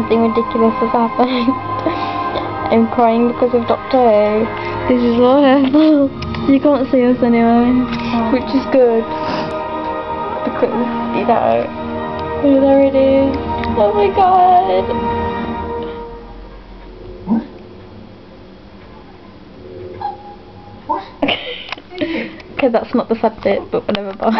something ridiculous has happened. I'm crying because of Doctor Who. This is horrible. You can't see us anyway, which is good. Because, you know, oh, there it is. Oh my god. What? Okay, that's not the subject, but whatever.